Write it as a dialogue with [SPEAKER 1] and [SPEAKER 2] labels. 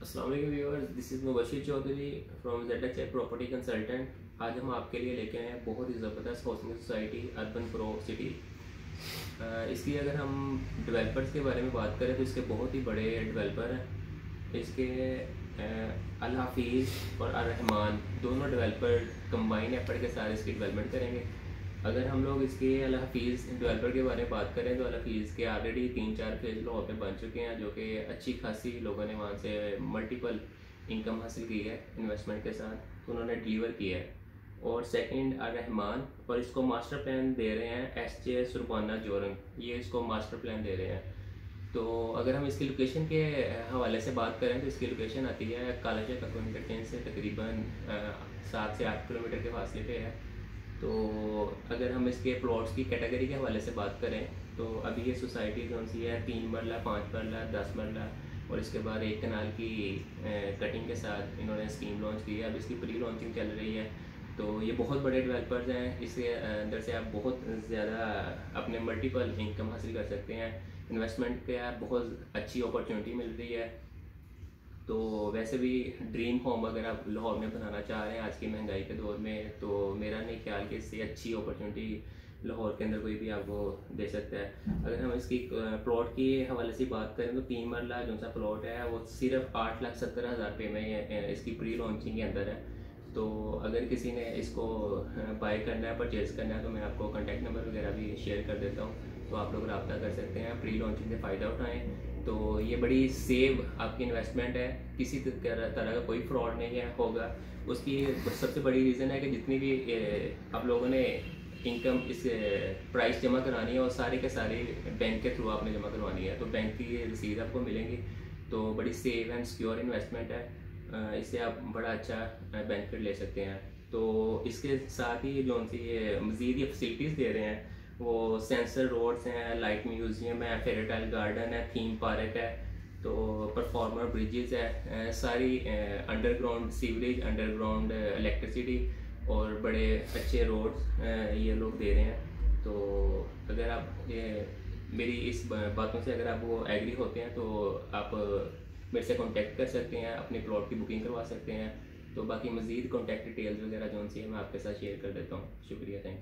[SPEAKER 1] वालेकुम viewers this is Mubashir Chaudhary from Z H property consultant आज हम आपके लिए लेके आए हैं बहुत ही ज़बरदस्त housing society Urban Pro City इसकी अगर हम डेवलपर्स के बारे में बात करें तो इसके बहुत ही बड़े डेवलपर हैं। इसके अल हाफिज़ और रहमान, दोनों डेवलपर कंबाइन एफर्ट के साथ इसकी डेवलपमेंट करेंगे। अगर हम लोग इसके हफीज़ डेवलपर के बारे में बात करें तो अल हफीज़ के ऑलरेडी तीन चार फ़ेज़ लोगों पे बन चुके हैं, जो कि अच्छी खासी लोगों ने वहाँ से मल्टीपल इनकम हासिल की है इन्वेस्टमेंट के साथ तो उन्होंने डिलीवर किया है। और सेकंड रहमान, और इसको मास्टर प्लान दे रहे हैं एस जे सुरबाना जोरंग। ये इसको मास्टर प्लान दे रहे हैं। तो अगर हम इसकी लोकेशन के हवाले से बात करें तो इसकी लोकेशन आती है कालाशा ककोन से तकरीबन सात से आठ किलोमीटर के फासले पे है। तो अगर हम इसके प्लॉट्स की कैटेगरी के हवाले से बात करें तो अभी ये सोसाइटी कौन सी है? तीन मरला, पाँच मरला, दस मरला, और इसके बाद एक कनाल की कटिंग के साथ इन्होंने स्कीम लॉन्च की है। अब इसकी प्री लॉन्चिंग चल रही है। तो ये बहुत बड़े डेवलपर्स हैं। इसके अंदर से आप बहुत ज़्यादा अपने मल्टीपल इनकम हासिल कर सकते हैं। इन्वेस्टमेंट के बहुत अच्छी अपॉर्चुनिटी मिल रही है। तो वैसे भी ड्रीम होम अगर आप लाहौर में बनाना चाह रहे हैं, आज की महँगाई के दौर में तो मेरा नहीं ख्याल कि इससे अच्छी अपॉर्चुनिटी लाहौर के अंदर कोई भी आपको दे सकता है। अगर हम इसकी प्लॉट के हवाले से बात करें तो तीन मरला जो सा प्लॉट है, वो सिर्फ़ आठ लाख सत्तर हज़ार रुपये में इसकी प्री लॉन्चिंग के अंदर है। तो अगर किसी ने इसको बाय करना है परचेज़ करना है तो मैं आपको कॉन्टैक्ट नंबर वगैरह भी शेयर कर देता हूँ। तो आप लोग रबता कर सकते हैं प्री लॉन्चिंग से फ़ायदा उठाएँ। तो ये बड़ी सेव आपकी इन्वेस्टमेंट है। किसी तरह का कोई फ्रॉड नहीं है, होगा। उसकी सबसे बड़ी रीज़न है कि जितनी भी आप लोगों ने इनकम इस प्राइस जमा करानी है और सारे के सारे बैंक के थ्रू आपने जमा करवानी है तो बैंक की रसीद आपको मिलेंगी। तो बड़ी सेव एंड सिक्योर इन्वेस्टमेंट है। इससे आप बड़ा अच्छा बेनिफिट ले सकते हैं। तो इसके साथ ही जो सी ये मज़ीद ये फैसिलिटीज़ दे रहे हैं वो सेंसर रोड्स हैं लाइट म्यूज़ियम है फेरेटाइल गार्डन है थीम पार्क है तो परफॉर्मर ब्रिजेस है सारी अंडरग्राउंड सीवरेज अंडरग्राउंड इलेक्ट्रिसिटी और बड़े अच्छे रोड्स ये लोग दे रहे हैं। तो अगर आप, ये मेरी इस बातों से अगर आप वो एग्री होते हैं तो आप, मेरे से कांटेक्ट कर सकते हैं, अपने प्लॉट की बुकिंग करवा सकते हैं। तो बाकी मज़ीद कॉन्टैक्ट डिटेल्स वगैरह जो सी है, मैं आपके साथ शेयर कर देता हूँ। शुक्रिया थैंक यू